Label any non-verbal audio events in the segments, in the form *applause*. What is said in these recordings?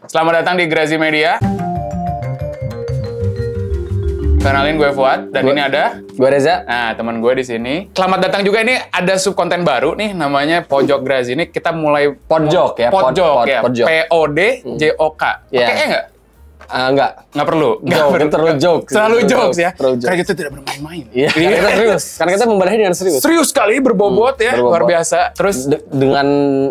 Selamat datang di Grazi Media. Kenalin gue Fuad dan Gua- ini ada Gue Reza. nah teman gue di sini. Selamat datang juga ini ada sub konten baru nih namanya Pojok Grazi ini kita mulai Pojok ya, pod- Pojok pod- ya. pojok. P O D J O K. Iya. Pakai E nggak? Ah, enggak. Nggak perlu. Nggak Joke, perlu. terlalu joke. Selalu jokes joke, ya. terlalu joke. Karena kita tidak bermain-main. Iya, *laughs* karena kita serius. Karena kita membahasnya dengan serius. Serius sekali berbobot ya, berbobot. luar biasa. Terus De- dengan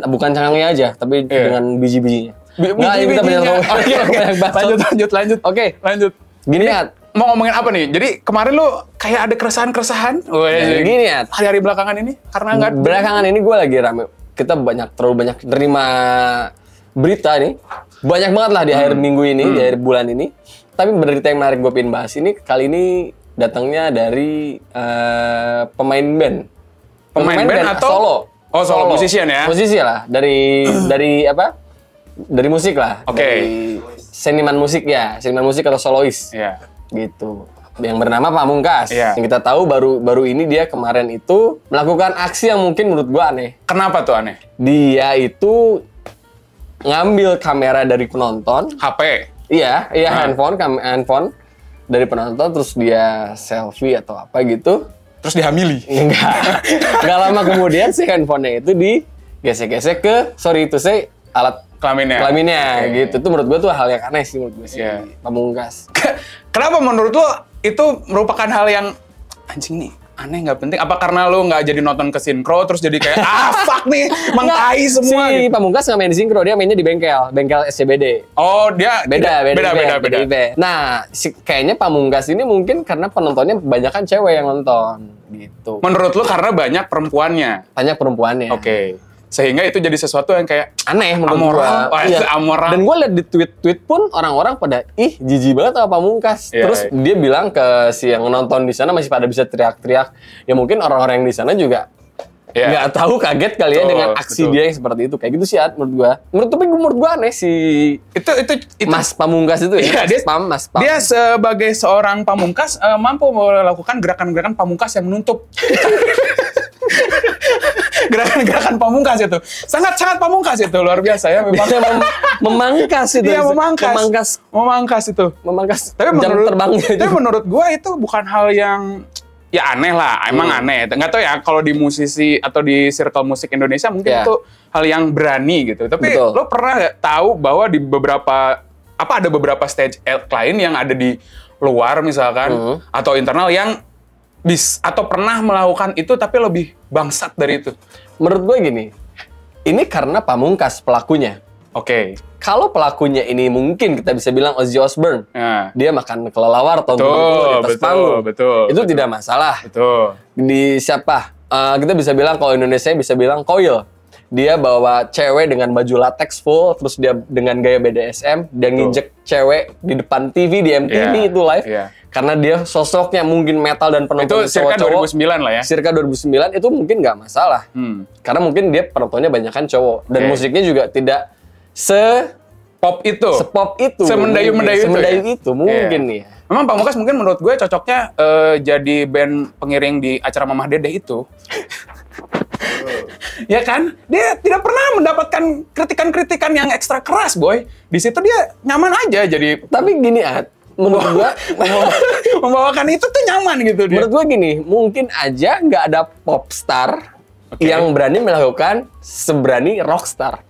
bukan cangkangnya aja, tapi Iya. dengan biji-bijinya. Nggak, ini kita banyak *laughs* oke. bacot. Lanjut, lanjut, lanjut. Oke, Lanjut. gini ya. Mau ngomongin apa nih? Jadi kemarin lu kayak ada keresahan-keresahan. Ya, gini ya. Hari-hari belakangan ini karena nggak Belakangan ini gue lagi rame. Kita banyak terlalu banyak terima berita nih. Banyak banget lah di akhir Hmm. minggu ini, di akhir bulan ini. Tapi berita yang menarik gue pengen bahas ini kali ini datangnya dari eh, pemain band. Pemain band atau- solo? Oh, solo, musician ya? Musisi lah dari *clears throat* dari apa? Dari musik lah. Oke. Dari seniman musik ya, seniman musik atau solois Iya. gitu yang bernama Pamungkas Iya. yang kita tahu baru baru ini dia kemarin itu melakukan aksi yang mungkin menurut gua aneh Kenapa tuh aneh? dia itu ngambil kamera dari penonton HP. iya iya Ah. handphone kam handphone dari penonton terus dia selfie atau apa gitu Terus dihamili. enggak *laughs* enggak lama kemudian si handphonenya itu digesek-gesek ke sorry itu saya alat Kelaminnya. kelaminnya Oke. gitu itu menurut gua tuh hal yang aneh sih menurut gua sih Iya. Pamungkas Kenapa menurut lo itu merupakan hal yang anjing nih aneh nggak penting? Apa karena lo nggak jadi nonton ke sinkro terus jadi kayak ah *laughs* fuck nih mengkai semua? Si gitu? Pamungkas nggak main di sinkro, dia mainnya di bengkel, bengkel SCBD. Oh dia Beda, beda, beda, beda, beda. event. Nah, si, kayaknya Pamungkas ini mungkin karena penontonnya kebanyakan cewek yang nonton, gitu. Menurut lo karena banyak perempuannya. Banyak perempuannya. Oke. Sehingga itu jadi sesuatu yang kayak Aneh menurut Amoral. gua. Iya. amoral. Dan gue liat di tweet-tweet pun orang-orang pada ih jijik banget sama Pamungkas. Iya, Terus iya. dia bilang ke si yang nonton di sana masih pada bisa teriak-teriak. Ya mungkin orang-orang yang di sana juga Iya. nggak tahu kaget kali ya Betul, dengan aksi betul. dia yang seperti itu. Kayak gitu sih Ad, menurut gua. Menurut tapi menurut gua aneh si itu itu itu Mas Pamungkas itu ya. Iya, Mas dia- Pam, Mas Pam. Dia sebagai seorang pamungkas eh, mampu melakukan gerakan-gerakan pamungkas yang menutup. *laughs* *laughs* Gerakan-gerakan pamungkas itu sangat sangat pamungkas itu luar biasa ya memang. Bisa mem- memangkas itu. Iya memangkas. Memangkas. Memangkas itu. Memangkas Tapi jam menurut terbangnya tapi menurut gua itu bukan hal yang ya aneh lah, emang Hmm. aneh. Nggak tahu ya kalau di musisi atau di circle musik Indonesia mungkin Iya. itu hal yang berani gitu. Tapi Betul. lo pernah nggak tahu bahwa di beberapa apa ada beberapa stage act lain yang ada di luar misalkan Hmm. atau internal yang bis atau pernah melakukan itu tapi lebih bangsat dari itu. Menurut gue gini. Ini karena Pamungkas pelakunya. Oke. Kalau pelakunya ini mungkin kita bisa bilang Ozzy Osbourne. Nah, Dia makan kelelawar atau Betul, di atas betul, panggung. betul, Itu betul. tidak masalah. betul. Di siapa? Eh, kita bisa bilang kalau Indonesia bisa bilang Koil. Dia bawa cewek dengan baju latex full, terus dia dengan gaya BDSM, dia nginjek cewek di depan TV di MTV Iya, itu live. iya. Karena dia sosoknya mungkin metal dan Itu penonton circa cowok-cowok. 2009 lah ya. Circa 2009 itu mungkin nggak masalah. Hmm. Karena mungkin dia penontonnya banyak kan cowok dan Oke. musiknya juga tidak se Pop itu. sepop itu. Semendayu-mendayu itu mungkin. Semendayu ya? itu mungkin Iya. ya. Memang Pamungkas mungkin menurut gue cocoknya eh, jadi band pengiring di acara Mamah Dede itu. *laughs* ya kan? Dia tidak pernah mendapatkan kritikan-kritikan yang ekstra keras, boy. Di situ dia nyaman aja jadi Tapi gini At, menurut gua *laughs* membawakan itu tuh nyaman gitu dia. Menurut gue gini, mungkin aja nggak ada popstar Oke. yang berani melakukan seberani rockstar.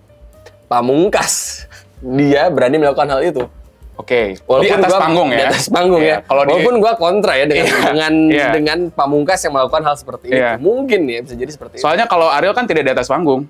Pamungkas, dia berani melakukan hal itu. Oke, di atas gua- panggung ya. Di atas panggung Iya, ya. Kalau di Walaupun gue kontra ya dengan Iya, dengan iya. dengan Pamungkas yang melakukan hal seperti Iya. itu. Mungkin ya bisa jadi seperti itu. Soalnya kalau Ariel kan tidak di atas panggung.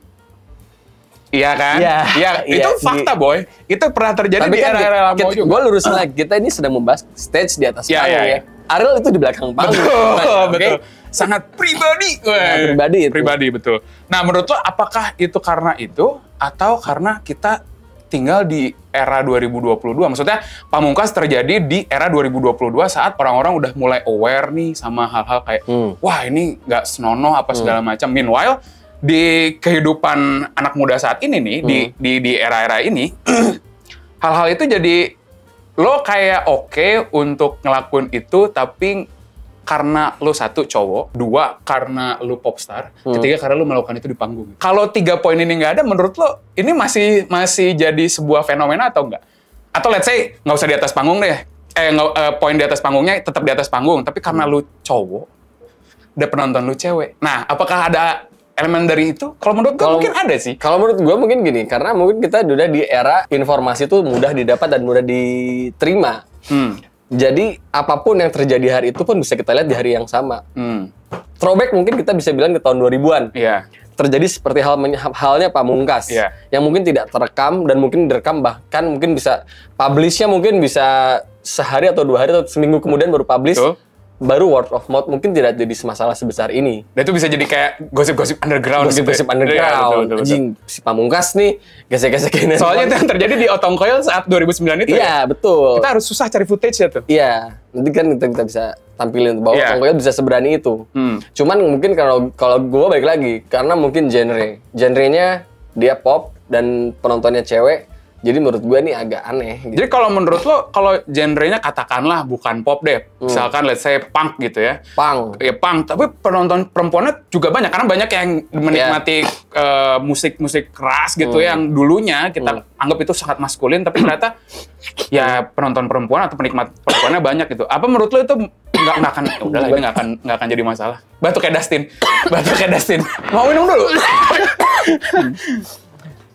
Iya kan? Iya, iya, itu di- fakta, boy. Itu pernah terjadi Tapi di kan era-era lama juga. gue lurusin lagi. Kita ini sedang membahas stage di atas Iya, panggung iya, ya. iya. Ariel itu di belakang panggung. Betul, Oke? betul. Sangat pribadi. Weh. pribadi itu. Pribadi, betul. Nah, menurut lo apakah itu karena itu atau karena kita tinggal di era 2022? Maksudnya Pamungkas terjadi di era 2022 saat orang-orang udah mulai aware nih sama hal-hal kayak Hmm. wah ini nggak senonoh apa segala macam. Meanwhile di kehidupan anak muda saat ini nih di Hmm. di di era-era ini *clears throat* hal-hal itu jadi lo kayak oke untuk ngelakuin itu tapi karena lu satu cowok, dua karena lu popstar, ketiga karena lu melakukan itu di panggung. Kalau tiga poin ini nggak ada, menurut lo ini masih masih jadi sebuah fenomena atau enggak? Atau let's say nggak usah di atas panggung deh, eh nggak- eh, poin di atas panggungnya tetap di atas panggung, tapi karena lu cowok, ada penonton lu cewek. Nah, apakah ada elemen dari itu? Kalau menurut gue mungkin ada sih. Kalau menurut gue mungkin gini, karena mungkin kita udah di era informasi tuh mudah didapat dan mudah diterima. Hmm. Jadi apa pun yang terjadi hari itu pun bisa kita lihat di hari yang sama. Hmm. Throwback mungkin kita bisa bilang di tahun 2000-an. Iya. Terjadi seperti hal halnya Pamungkas. Iya. Yang mungkin tidak terekam dan mungkin direkam bahkan mungkin bisa publishnya mungkin bisa sehari atau dua hari atau seminggu kemudian baru publish. Betul. Baru word of mouth mungkin tidak jadi masalah sebesar ini. Dan itu bisa jadi kayak gosip-gosip underground gitu. Gosip-gosip Iya, underground. betul, betul, betul. Anjing, si Pamungkas nih gesek-gesek ini. Soalnya itu yang terjadi di Otong Coil saat 2009 itu. ya. Iya, betul. Kita harus susah cari footage ya tuh. Iya, nanti kan kita, kita bisa tampilin bahwa yeah. bisa seberani itu. Hmm. Cuman mungkin kalau kalau gue balik lagi karena mungkin genre, genrenya dia pop dan penontonnya cewek, jadi menurut gue nih agak aneh. Gitu. Jadi kalau menurut lo, kalau genrenya katakanlah bukan pop deh, Hmm. misalkan let's say punk gitu ya, Pang, ya punk, tapi penonton perempuannya juga banyak karena banyak yang menikmati eh, musik-musik keras gitu Hmm. yang dulunya kita anggap itu sangat maskulin, tapi ternyata *coughs* ya penonton perempuan atau penikmat perempuannya banyak gitu. Apa menurut lo itu nggak nggak akan, ya udahlah ini nggak akan nggak akan jadi masalah. Batu kayak Dustin, *coughs* batu kayak Dustin. Mau minum dulu. *coughs*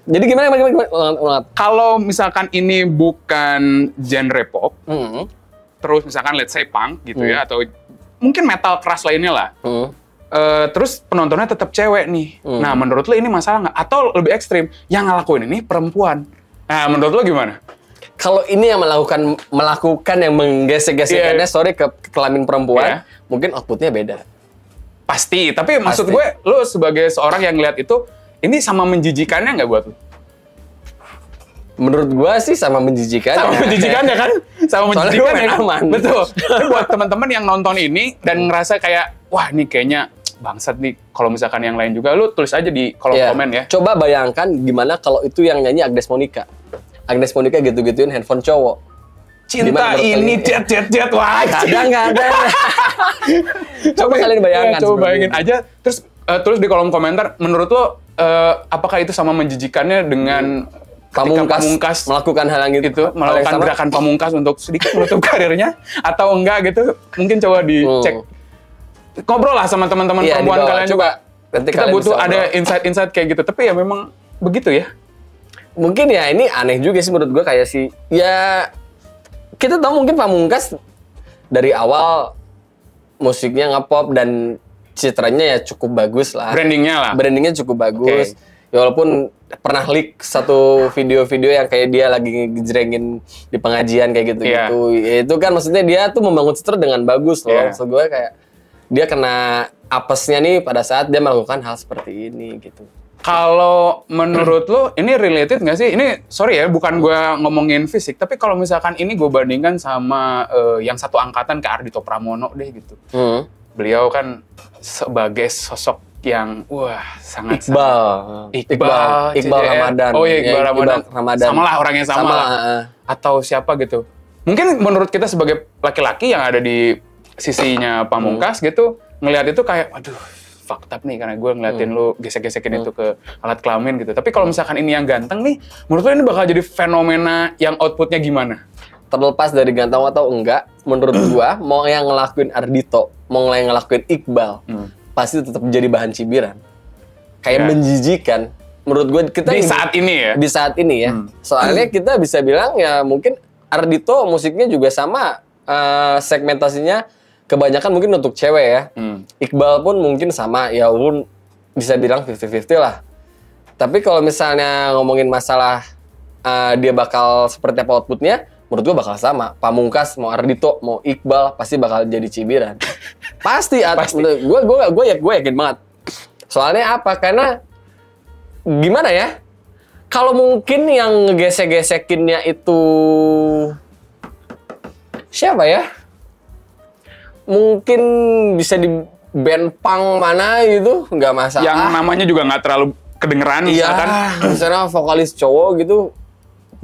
jadi gimana gimana gimana? Ulangan. kalau misalkan ini bukan genre pop, Hmm. terus misalkan let's say punk gitu ya atau mungkin metal keras lainnya lah. Hmm. Eh, terus penontonnya tetap cewek nih. Nah, menurut lo ini masalah nggak? Atau lebih ekstrim, yang ngelakuin ini perempuan. Nah, menurut lo gimana? Kalau ini yang melakukan melakukan yang menggesek-gesekannya, Iya. sorry ke, ke kelamin perempuan, Iya. mungkin outputnya beda. Pasti. Tapi maksud Pasti. gue, lo sebagai seorang yang ngeliat itu, ini sama menjijikannya nggak buat lo? Menurut gua sih sama menjijikan. Sama menjijikannya kan? Sama gue main kan? Betul. *laughs* Buat teman-teman yang nonton ini dan ngerasa kayak, wah ini kayaknya bangsat nih. Kalau misalkan yang lain juga, lo tulis aja di kolom Iya. komen ya. Coba bayangkan gimana kalau itu yang nyanyi Agnes Monica. Agnes Monica gitu-gituin handphone cowok. Cinta ini jet jet jet wah. Ada nggak ada? *laughs* coba kalian bayangkan. Ya, coba bayangin aja. Terus eh, tulis di kolom komentar, menurut lo eh, apakah itu sama menjijikannya dengan Pamungkas, pamungkas melakukan hal yang itu, hal yang melakukan sama? gerakan pamungkas untuk sedikit menutup *laughs* karirnya atau enggak gitu? Mungkin coba dicek. Hmm. Ngobrol lah sama teman-teman Iya, perempuan kalian Coba juga. nanti Kita kalian butuh ada insight-insight kayak gitu. Tapi ya memang begitu ya. Mungkin ya ini aneh juga sih menurut gua kayak sih ya kita tahu mungkin Pamungkas dari awal musiknya ngepop dan citranya ya cukup bagus lah. Brandingnya lah. brandingnya cukup bagus. Ya walaupun pernah leak satu video-video yang kayak dia lagi ngejrengin di pengajian kayak gitu-gitu. Ya, itu kan maksudnya dia tuh membangun citra dengan bagus loh. Iya. Maksud gue kayak dia kena apesnya nih pada saat dia melakukan hal seperti ini gitu. Kalau menurut lo ini related nggak sih? Ini sorry ya, bukan gua ngomongin fisik, tapi kalau misalkan ini gue bandingkan sama eh, yang satu angkatan ke Ardito Pramono deh gitu. Hmm. Beliau kan sebagai sosok yang wah sangat Iqbal. Iqbal, Iqbal CJR. Ramadan. Oh iya, Ya, Iqbal Ramadan. Ramadan. Sama lah orangnya sama, lah. heeh. Atau siapa gitu. Mungkin menurut kita sebagai laki-laki yang ada di sisinya Pamungkas Hmm. gitu, ngelihat itu kayak, aduh, up nih karena gue ngeliatin Hmm. lu gesek-gesekin itu ke alat kelamin gitu. Tapi kalau misalkan ini yang ganteng nih, menurut lu ini bakal jadi fenomena yang outputnya gimana? Terlepas dari ganteng atau enggak, menurut *clears throat* gua mau yang ngelakuin Ardito, mau yang ngelakuin Iqbal, Hmm. pasti tetap jadi bahan cibiran. Kayak Ya. menjijikan. Menurut gua kita Di ini- saat ini ya? di saat ini ya. Hmm. Soalnya *clears throat* kita bisa bilang ya mungkin Ardito musiknya juga sama eh, segmentasinya kebanyakan mungkin untuk cewek ya. Hmm. Iqbal pun mungkin sama ya walaupun bisa bilang 50-50 lah. Tapi kalau misalnya ngomongin masalah eh, dia bakal seperti apa outputnya, menurut gua bakal sama. Pamungkas mau Ardito mau Iqbal pasti bakal jadi cibiran. pasti. Pasti. Gua gua ya gua yakin banget. Soalnya apa? Karena gimana ya? Kalau mungkin yang ngegesek-gesekinnya itu siapa ya? Mungkin bisa di band punk mana gitu, nggak masalah. Yang namanya juga nggak terlalu kedengeran Iya, misalkan. misalnya vokalis cowok gitu,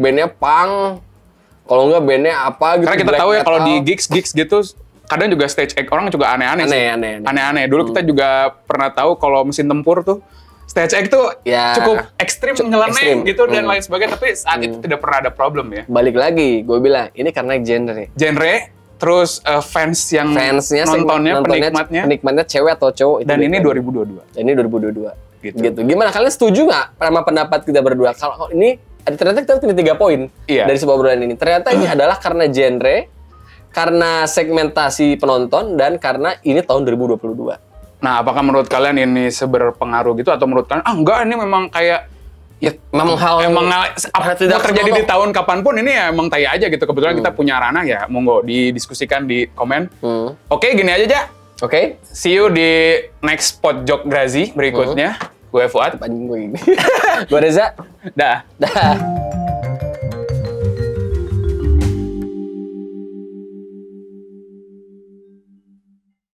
bandnya punk. Kalau nggak bandnya apa gitu. Karena kita tahu ya kalau di gigs gigs gitu kadang juga stage act orang juga aneh-aneh sih. Aneh, aneh, aneh. Aneh-aneh. Dulu kita juga pernah tahu kalau mesin tempur tuh stage act tuh Ya. cukup ekstrim nyeleneh ekstrim. gitu dan Hmm. lain sebagainya. Tapi saat itu tidak pernah ada problem ya. Balik lagi, gue bilang ini karena genre. Genre, terus eh, fans yang Fansnya, nontonnya, nontonnya, penikmatnya. penikmatnya cewek atau cowok. itu dan ini 2022. Dan ini 2022. Gitu. Gitu. Gimana kalian setuju nggak sama pendapat kita berdua? Kalau ini ternyata kita punya tiga poin Iya. dari sebuah obrolan ini. Ternyata ini *clears throat* adalah karena genre, karena segmentasi penonton, dan karena ini tahun 2022. Nah, apakah menurut kalian ini seberpengaruh gitu atau menurut kalian ah enggak ini memang kayak ya Memang hal emang apa tidak terjadi di tahun kapan pun ini ya emang tai aja gitu. Kebetulan kita punya ranah ya, monggo didiskusikan di komen. Hmm. Oke, gini aja, Ja. Oke, See you di next pojok Grazi berikutnya. Gue Fuad. anjing gue gini. *laughs* gue Reza. Dah. Dah.